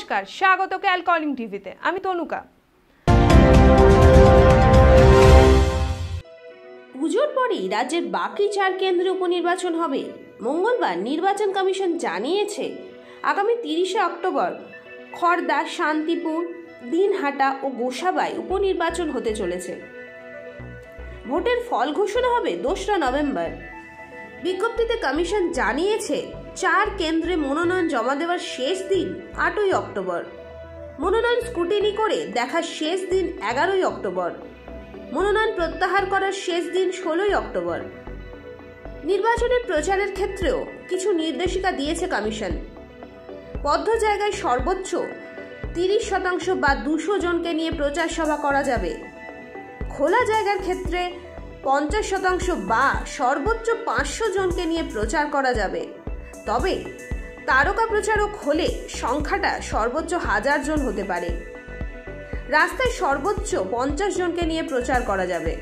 নমস্কার, স্বাগত ক্যাল কলিং টিভিতে, আমি তনুকা। পুজোর পরেই রাজ্যের বাকি চার কেন্দ্রে উপনির্বাচন হবে। মঙ্গলবার নির্বাচন কমিশন জানিয়েছে, আগামী তিরিশে অক্টোবর খড়দা শান্তিপুর, দিনহাটা ও গোসাবায় উপনির্বাচন হতে চলেছে। ভোটের ফল ঘোষণা হবে দোসরা নভেম্বর। বিজ্ঞপ্তিতে কমিশন জানিয়েছে চার কেন্দ্রে মনোনয়ন জমা দেওয়ার শেষ দিন আটই অক্টোবর। মনোনয়ন স্কুটিনি করে দেখার শেষ দিন এগারোই অক্টোবর। মনোনয়ন প্রত্যাহার করার শেষ দিন ষোলোই অক্টোবর। নির্বাচনের প্রচারের ক্ষেত্রেও কিছু নির্দেশিকা দিয়েছে কমিশন। বদ্ধ জায়গায় সর্বোচ্চ তিরিশ শতাংশ বা দুশো জনকে নিয়ে প্রচার সভা করা যাবে। খোলা জায়গার ক্ষেত্রে পঞ্চাশ শতাংশ বা সর্বোচ্চ পাঁচশো জনকে নিয়ে প্রচার করা যাবে। তবে তারকা প্রচারক হলে সংখ্যাটা সর্বোচ্চ হাজার জন হতে পারে। রাস্তায় সর্বোচ্চ পঞ্চাশ জনকে নিয়ে প্রচার করা যাবে।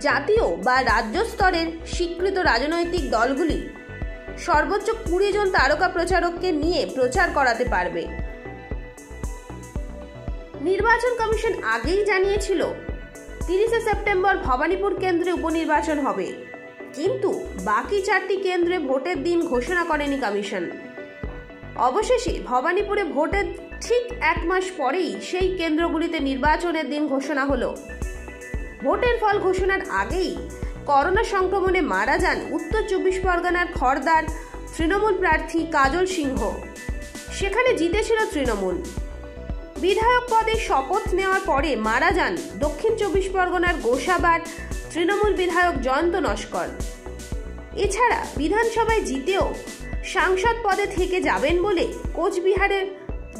জাতীয় বা রাজ্য স্তরের স্বীকৃত রাজনৈতিক দলগুলি সর্বোচ্চ কুড়ি জন তারকা প্রচারককে নিয়ে প্রচার করাতে পারবে। নির্বাচন কমিশন আগেই জানিয়েছিল, তিরিশে সেপ্টেম্বর ভবানীপুর কেন্দ্রে উপনির্বাচন হবে। কিন্তু বাকি চারটি কেন্দ্রে ভোটের দিন ঘোষণা করেনি কমিশন। অবশেষে ভবানীপুরে ভোটের ঠিক এক মাস পরেই সেই কেন্দ্রগুলিতে নির্বাচনের দিন ঘোষণা হলো। ভোটের ফল ঘোষণার আগেই করোনা সংক্রমণে মারা যান উত্তর চব্বিশ পরগনার খড়দার তৃণমূল প্রার্থী কাজল সিংহ। সেখানে জিতেছিল তৃণমূল। বিধায়ক পদে শপথ নেওয়ার পরে মারা যান দক্ষিণ চব্বিশ পরগনার গোসাবার তৃণমূল বিধায়ক জয়ন্ত নস্কর। এছাড়া বিধানসভায় জিতেও সাংসদ পদে থেকে যাবেন বলে কোচবিহারের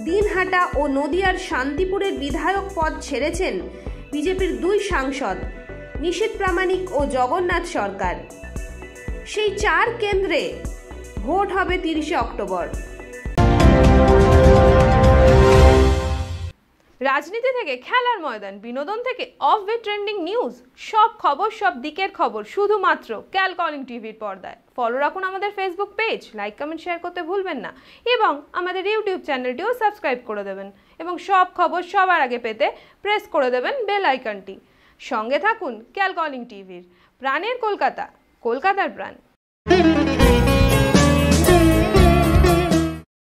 দিনহাটা ও নদিয়ার শান্তিপুরের বিধায়ক পদ ছেড়েছেন বিজেপির দুই সাংসদ, নিশীত প্রামাণিক ও জগন্নাথ সরকার। সেই চার কেন্দ্রে ভোট হবে তিরিশে অক্টোবর। রাজনীতি থেকে খেলার ময়দান, বিনোদন থেকে অফ বে ট্রেন্ডিং নিউজ সব খবর, সব দিকের খবর শুধুমাত্র ক্যাল কলিং টিভির পর্দায়। ফলো রাখুন আমাদের Facebook page like comment share করতে ভুলবেন না এবং আমাদের ইউটিউব চ্যানেলটিও সাবস্ক্রাইব করে দেবেন এবং সব খবর সবার আগে পেতে প্রেস করে দেবেন বেল আইকনটি সঙ্গে থাকুন ক্যাল কলিং টিভির প্রাণের কলকাতা, কলকাতার প্রাণ।